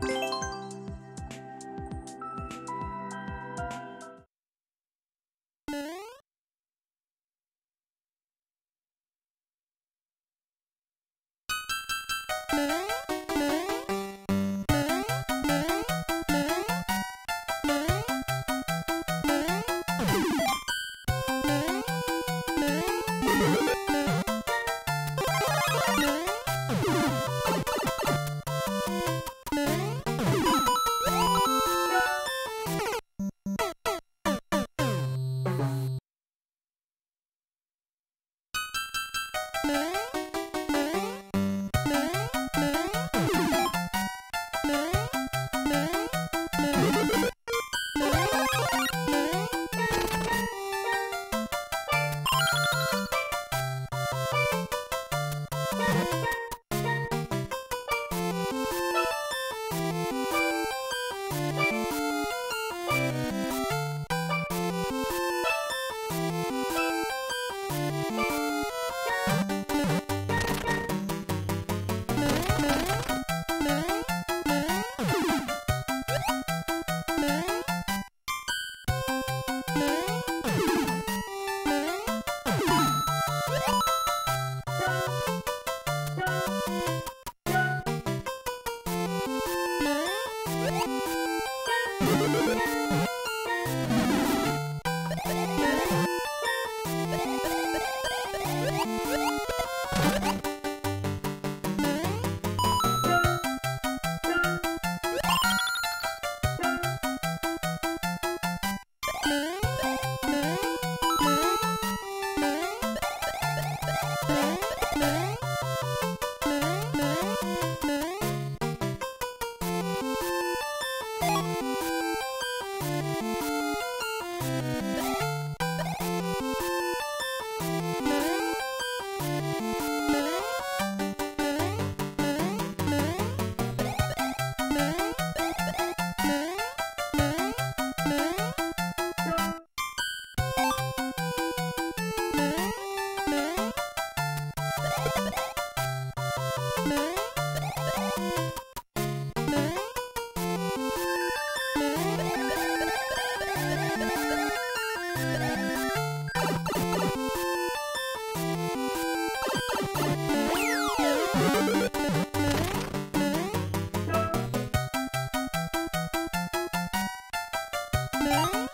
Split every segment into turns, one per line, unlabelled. Bye. Huh? Thank you. Bye.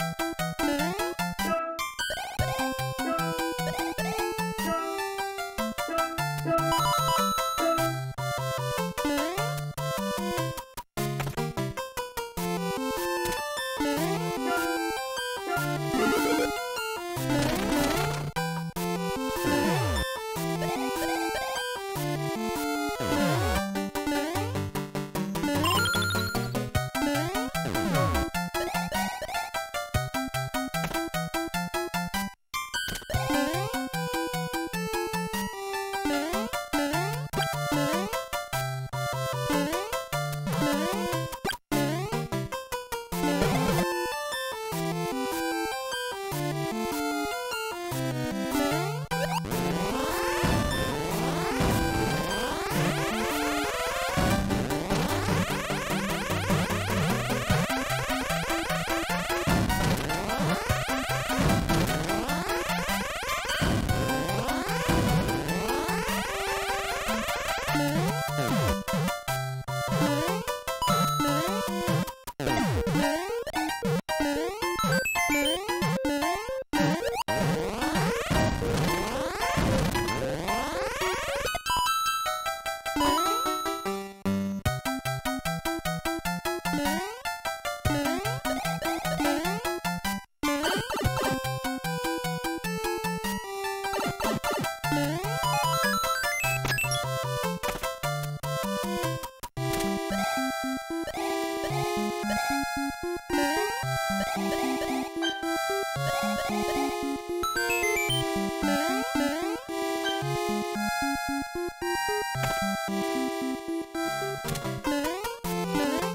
Thank you.